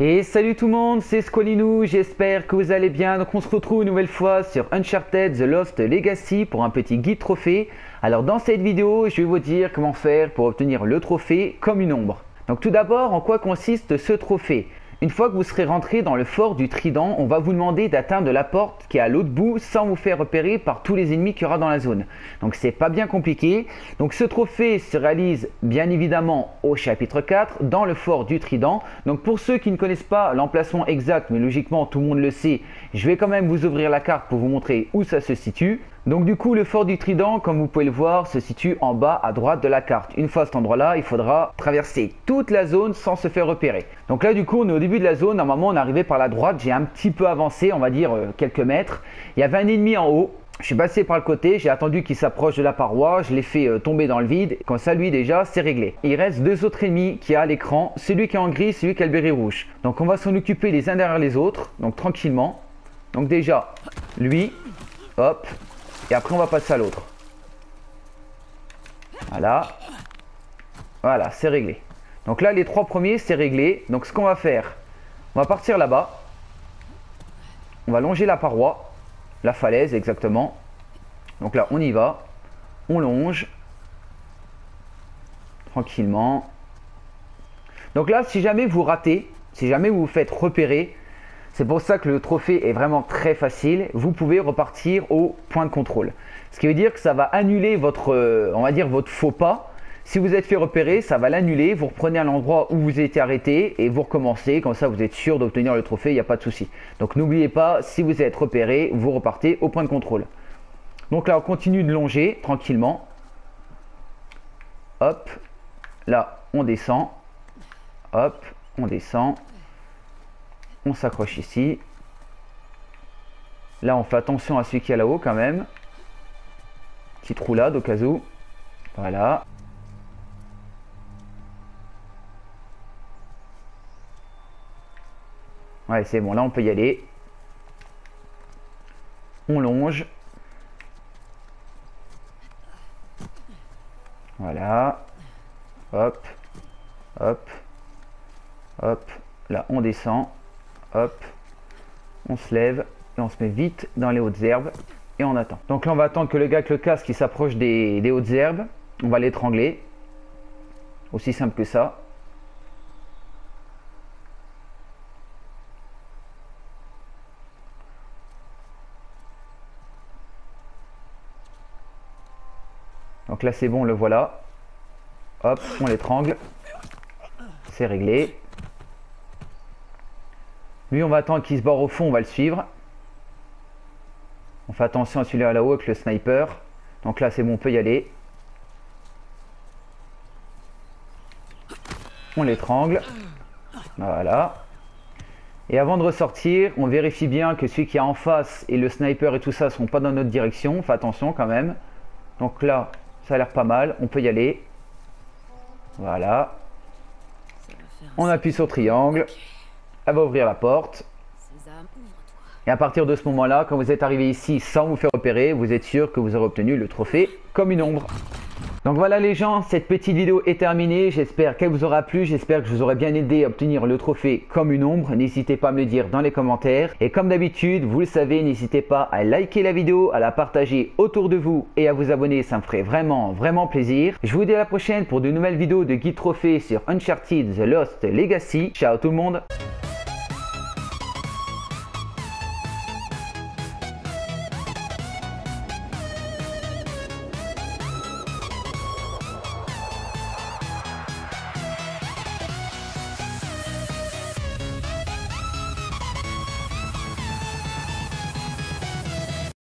Et salut tout le monde, c'est Squalinou, j'espère que vous allez bien. Donc on se retrouve une nouvelle fois sur Uncharted The Lost Legacy pour un petit guide trophée. Alors dans cette vidéo, je vais vous dire comment faire pour obtenir le trophée comme une ombre. Donc tout d'abord, en quoi consiste ce trophée? Une fois que vous serez rentré dans le fort du Trident, on va vous demander d'atteindre la porte qui est à l'autre bout sans vous faire repérer par tous les ennemis qu'il y aura dans la zone. Donc c'est pas bien compliqué. Donc ce trophée se réalise bien évidemment au chapitre 4 dans le fort du Trident. Donc pour ceux qui ne connaissent pas l'emplacement exact, mais logiquement tout le monde le sait, je vais quand même vous ouvrir la carte pour vous montrer où ça se situe. Donc du coup, le fort du Trident, comme vous pouvez le voir, se situe en bas à droite de la carte. Une fois cet endroit-là, il faudra traverser toute la zone sans se faire repérer. Donc là, du coup, on est au début de la zone. Normalement, on est arrivé par la droite. J'ai un petit peu avancé, on va dire euh, quelques mètres. Il y avait un ennemi en haut. Je suis passé par le côté, j'ai attendu qu'il s'approche de la paroi, je l'ai fait euh, tomber dans le vide. Comme ça, lui déjà, c'est réglé. Il reste deux autres ennemis qui a à l'écran, celui qui est en gris, celui qui a le béret rouge. Donc on va s'en occuper les uns derrière les autres, donc tranquillement. Donc déjà, lui, hop, et après, on va passer à l'autre. Voilà. Voilà, c'est réglé. Donc là, les trois premiers, c'est réglé. Donc ce qu'on va faire, on va partir là-bas. On va longer la paroi. La falaise, exactement. Donc là, on y va. On longe. Tranquillement. Donc là, si jamais vous ratez, si jamais vous vous faites repérer, c'est pour ça que le trophée est vraiment très facile. Vous pouvez repartir au point de contrôle. Ce qui veut dire que ça va annuler votre, euh, on va dire, votre faux pas. Si vous êtes fait repérer, ça va l'annuler. Vous reprenez à l'endroit où vous étiez arrêté et vous recommencez. Comme ça, vous êtes sûr d'obtenir le trophée. Il n'y a pas de souci. Donc n'oubliez pas, si vous êtes repéré, vous repartez au point de contrôle. Donc là, on continue de longer tranquillement. Hop. Là, on descend. Hop, on descend on s'accroche ici. Là, on fait attention à celui qui est là-haut quand même. Petite roulade au cas où. Voilà. Ouais, c'est bon, là on peut y aller. On longe. Voilà. Hop. Hop. Hop. Là, on descend hop, on se lève et on se met vite dans les hautes herbes et on attend. Donc là on va attendre que le gars avec le casque s'approche des, des hautes herbes, on va l'étrangler, aussi simple que ça. Donc là c'est bon, le voilà. Hop, on l'étrangle. C'est réglé. Lui, on va attendre qu'il se barre au fond, on va le suivre. On fait attention à celui-là là-haut avec le sniper. Donc là, c'est bon, on peut y aller. On l'étrangle. Voilà. Et avant de ressortir, on vérifie bien que celui qui est en face et le sniper et tout ça sont pas dans notre direction. On fait attention quand même. Donc là, ça a l'air pas mal. On peut y aller. Voilà. On appuie sur triangle elle va ouvrir la porte. Et à partir de ce moment-là, quand vous êtes arrivé ici sans vous faire repérer, vous êtes sûr que vous aurez obtenu le trophée comme une ombre. Donc voilà les gens, cette petite vidéo est terminée. J'espère qu'elle vous aura plu. J'espère que je vous aurai bien aidé à obtenir le trophée comme une ombre. N'hésitez pas à me le dire dans les commentaires. Et comme d'habitude, vous le savez, n'hésitez pas à liker la vidéo, à la partager autour de vous et à vous abonner. Ça me ferait vraiment, vraiment plaisir. Je vous dis à la prochaine pour de nouvelles vidéos de guide trophée sur Uncharted The Lost Legacy. Ciao tout le monde